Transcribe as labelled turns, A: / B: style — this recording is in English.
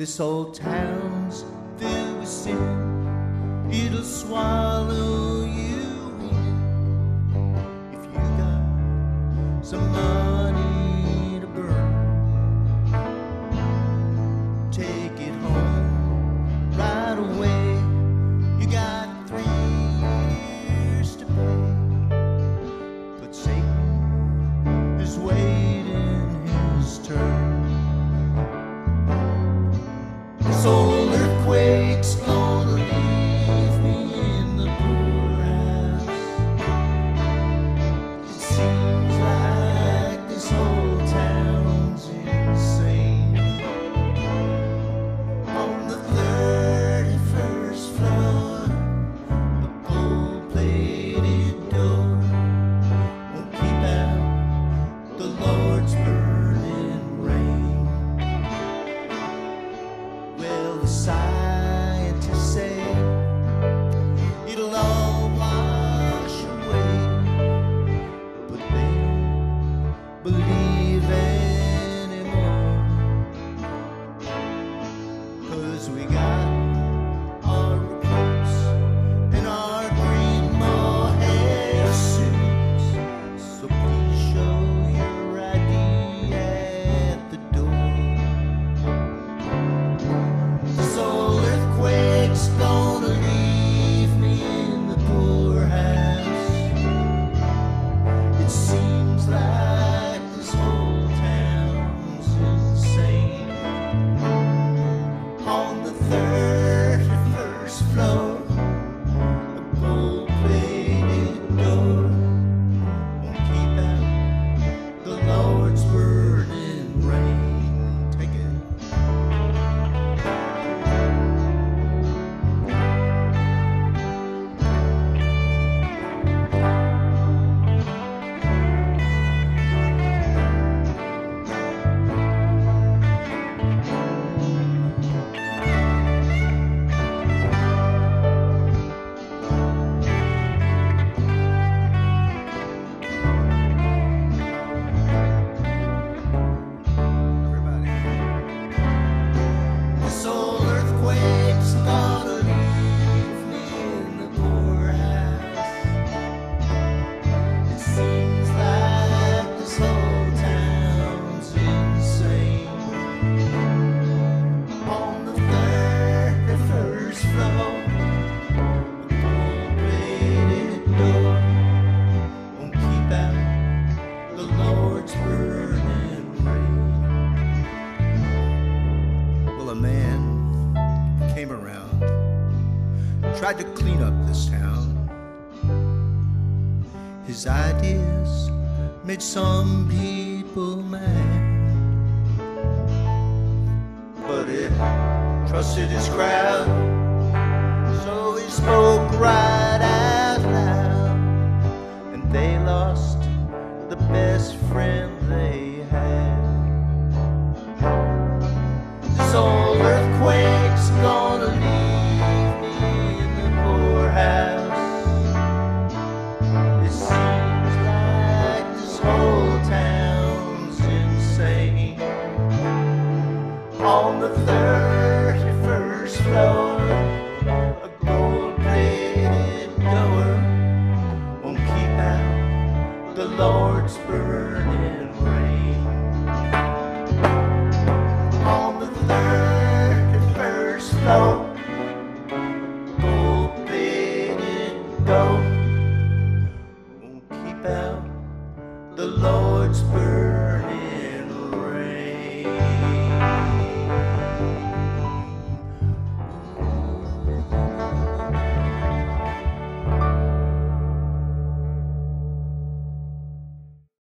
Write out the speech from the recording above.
A: This old town's filled with sin. It'll swallow. soul. man came around, tried to clean up this town. His ideas made some people mad, but it trusted his crowd. on the 31st floor. A gold plated door won't keep out the Lord's burning rain. On the 31st floor. Gold plated door won't keep out the Lord's burning